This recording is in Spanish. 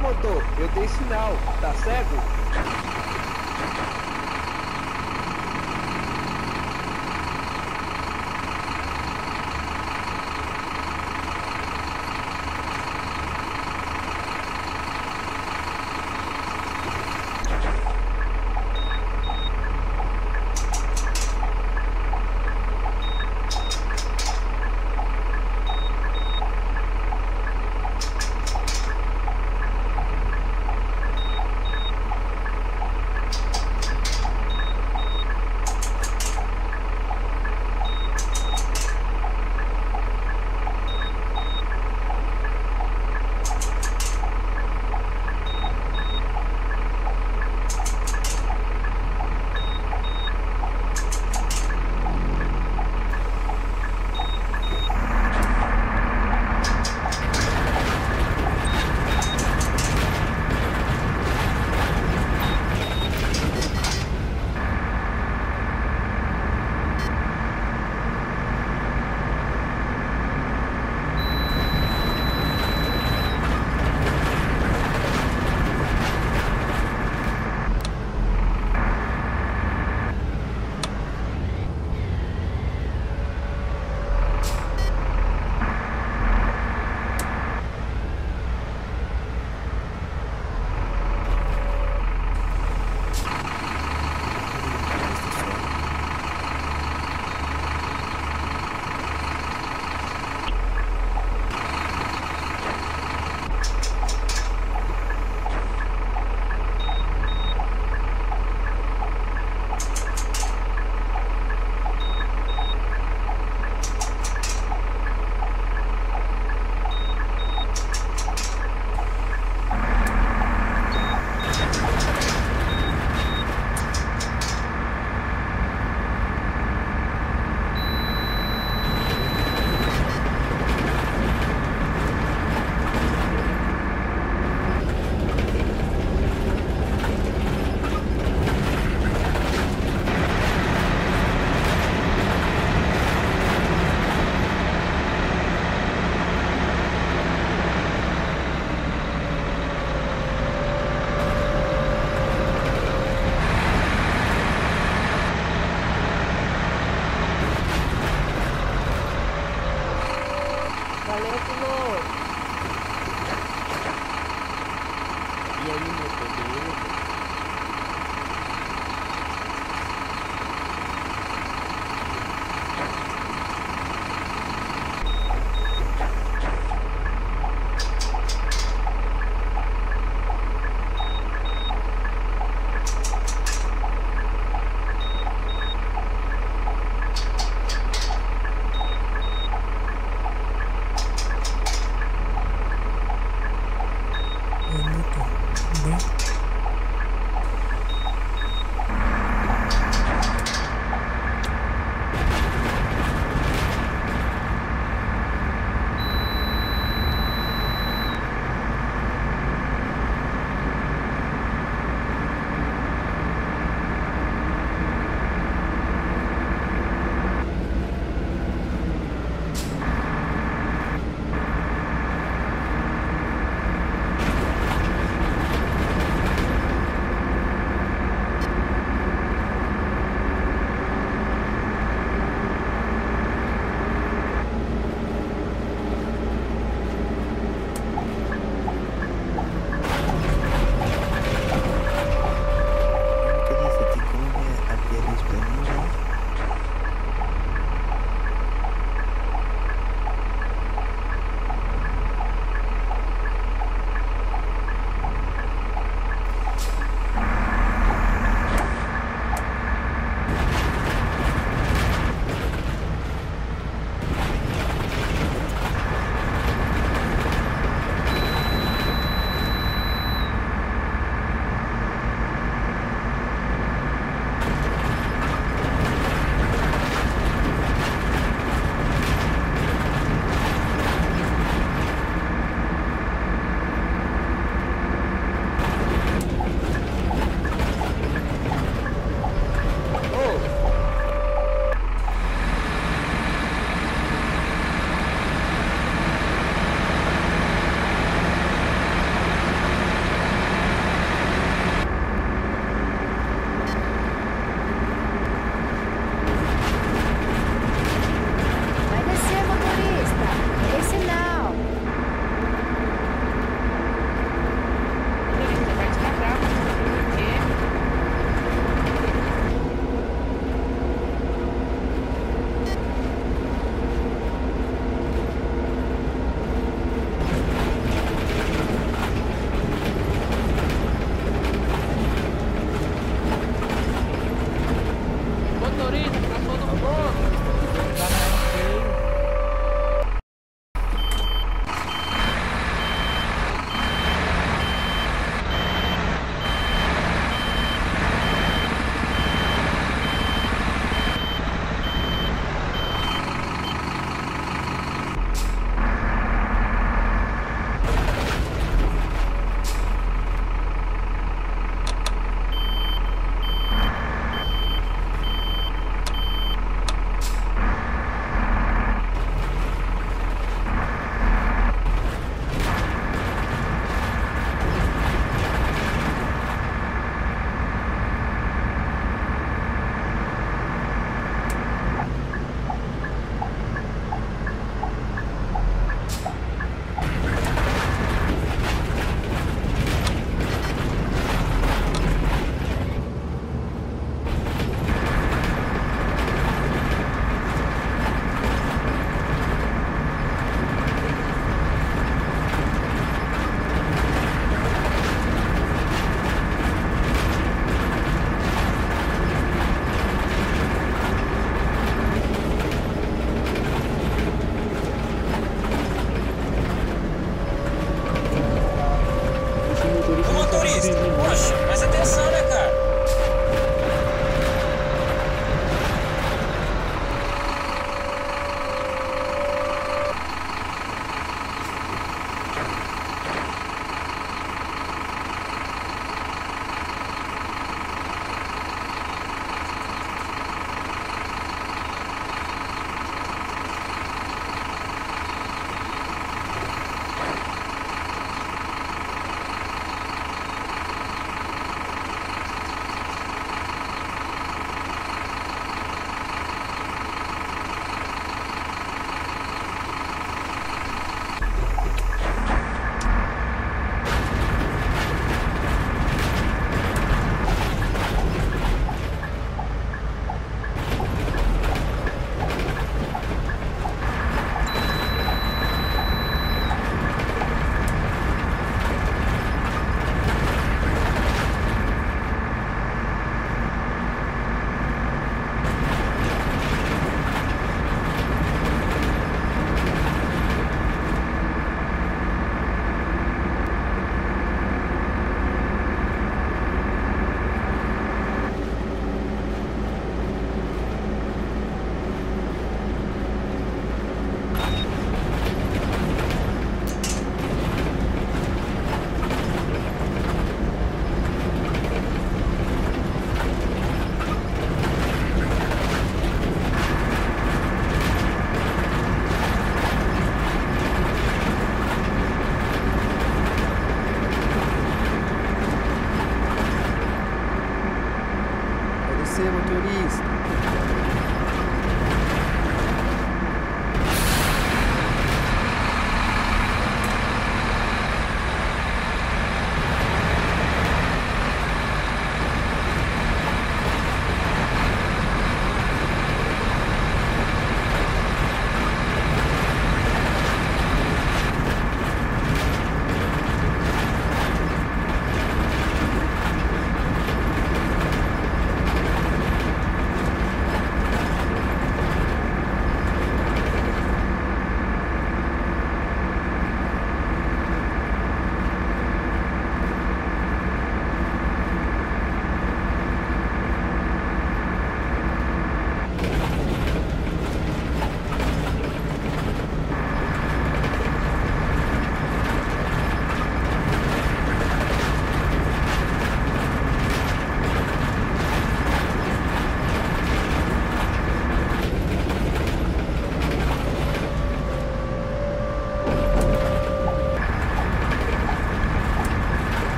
motor, eu dei sinal. Tá cego? maléfico. Y hay un